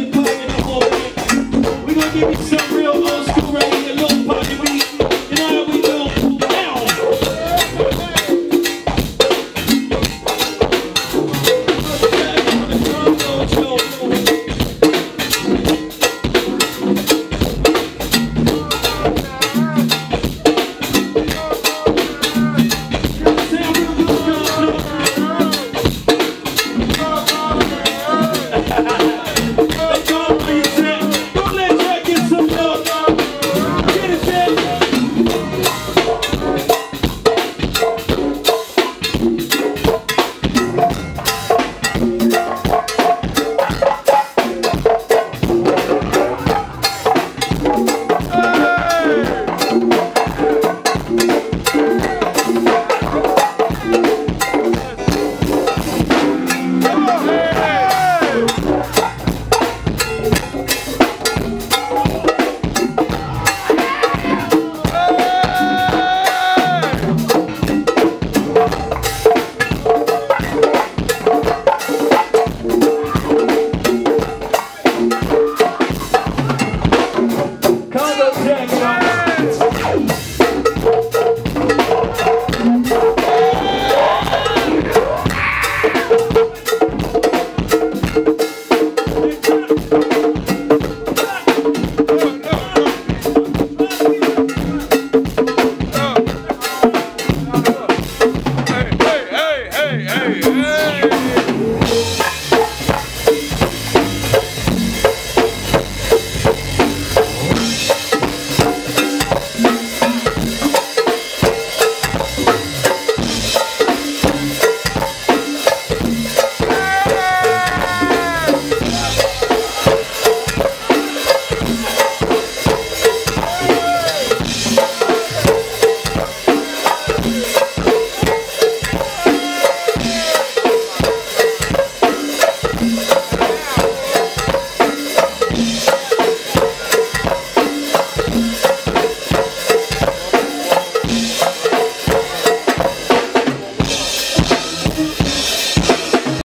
get back in the hole. We gonna give you some real old school reggae, Hey!